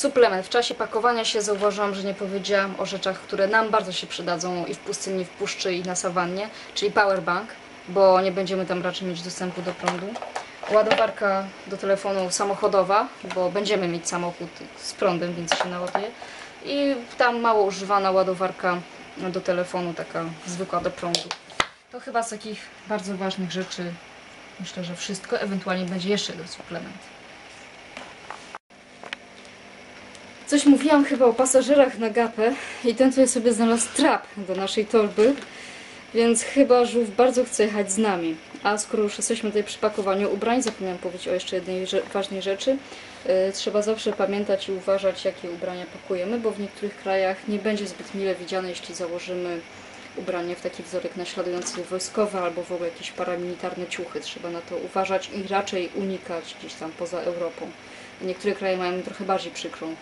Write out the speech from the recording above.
Suplement. W czasie pakowania się zauważyłam, że nie powiedziałam o rzeczach, które nam bardzo się przydadzą i w pustyni, w puszczy i na sawannie, czyli powerbank, bo nie będziemy tam raczej mieć dostępu do prądu. Ładowarka do telefonu samochodowa, bo będziemy mieć samochód z prądem, więc się naładuje. I tam mało używana ładowarka do telefonu, taka zwykła do prądu. To chyba z takich bardzo ważnych rzeczy myślę, że wszystko. Ewentualnie będzie jeszcze jeden suplement. Coś mówiłam chyba o pasażerach na gapę i ten tutaj sobie znalazł trap do naszej torby, więc chyba żółw bardzo chce jechać z nami. A skoro już jesteśmy tutaj przy pakowaniu ubrań, zapomniałam powiedzieć o jeszcze jednej ważnej rzeczy. Yy, trzeba zawsze pamiętać i uważać, jakie ubrania pakujemy, bo w niektórych krajach nie będzie zbyt mile widziane, jeśli założymy ubranie w taki wzorek naśladujący wojskowe albo w ogóle jakieś paramilitarne ciuchy. Trzeba na to uważać i raczej unikać gdzieś tam poza Europą. Niektóre kraje mają trochę bardziej przykrą